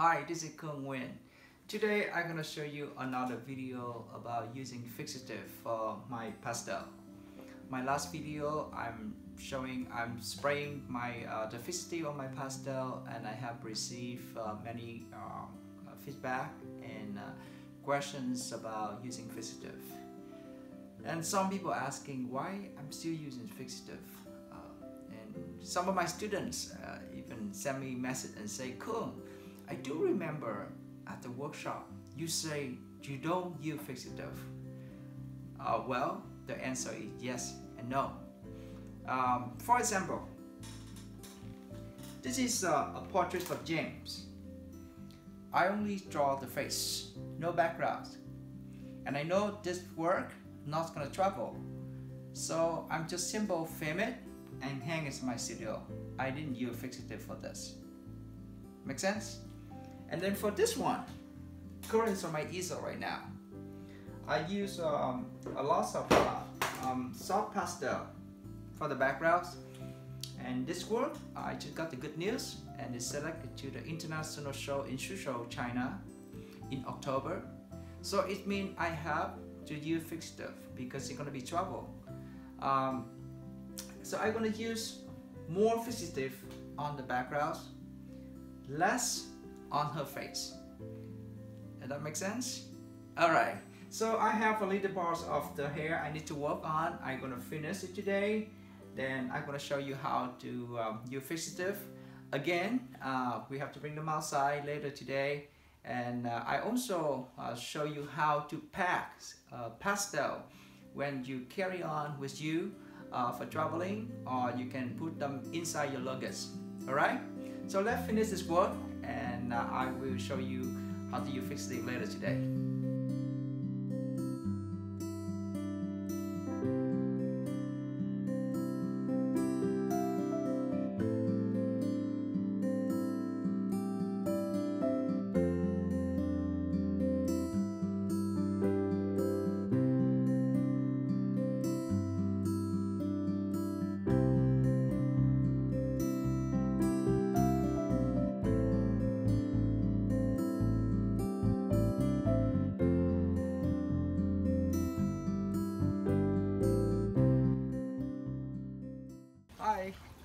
Hi, this is Cuong Nguyen. Today I'm gonna show you another video about using fixative for my pastel. My last video I'm showing I'm spraying my uh, the fixative on my pastel and I have received uh, many um, uh, feedback and uh, questions about using fixative. And some people asking why I'm still using fixative. Uh, and some of my students uh, even send me message and say, Cuong, I do remember at the workshop you say you don't use fixative. Uh, well, the answer is yes and no. Um, for example, this is uh, a portrait of James. I only draw the face, no background. And I know this work not gonna travel. So I'm just simple film it and hang it in my studio. I didn't use fixative for this. Make sense? And then for this one, currents on my easel right now. I use um, a lot of uh, um, soft pastel for the backgrounds. And this work, I just got the good news and it's selected to the international show in Suzhou, China in October. So it means I have to use fixative because it's gonna be trouble. Um, so I'm gonna use more fixative on the backgrounds, less on her face. Does that make sense? Alright, so I have a little parts of the hair I need to work on. I'm gonna finish it today. Then I'm gonna show you how to um, use fixative. Again, uh, we have to bring them outside later today. And uh, I also uh, show you how to pack uh, pastel when you carry on with you uh, for traveling or you can put them inside your luggage. Alright? So let's finish this work and uh, I will show you how to fix fixative later today.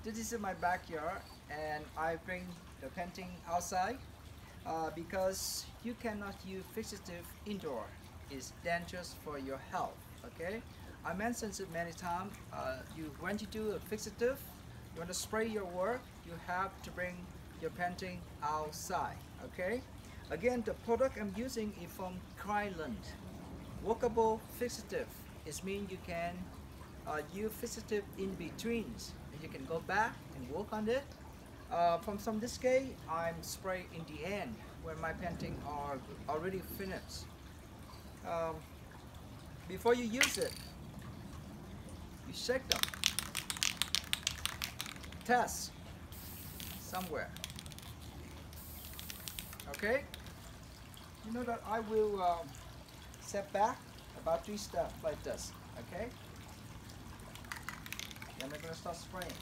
This is my backyard and I bring the painting outside uh, because you cannot use fixative indoor. It's dangerous for your health, okay? I mentioned it many times, uh, you, when you do a fixative, you want to spray your work, you have to bring your painting outside, okay? Again, the product I'm using is from Krylon. Workable fixative. It means you can uh, use fixative in betweens you can go back and work on it. Uh, from some this case, I'm spray in the end where my painting are already finished. Um, before you use it, you shake them. Test somewhere. Okay? You know that I will um, step back about three steps like this. Okay? We're going to start spraying.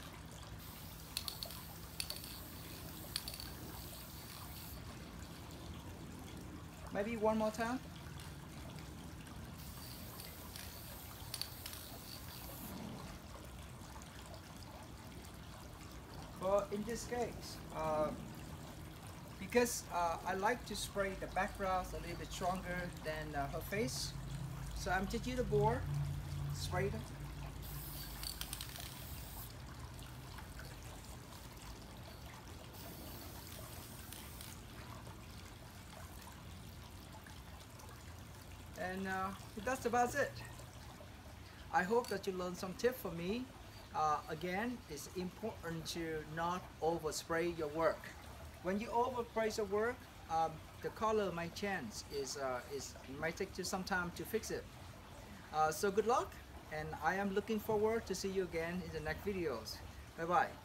Maybe one more time. But in this case, uh, because uh, I like to spray the background a little bit stronger than uh, her face, so I'm taking the board, spray them. And uh, that's about it. I hope that you learned some tip from me. Uh, again, it's important to not overspray your work. When you overspray your work, um, the color might change. Is uh, is might take you some time to fix it. Uh, so good luck, and I am looking forward to see you again in the next videos. Bye bye.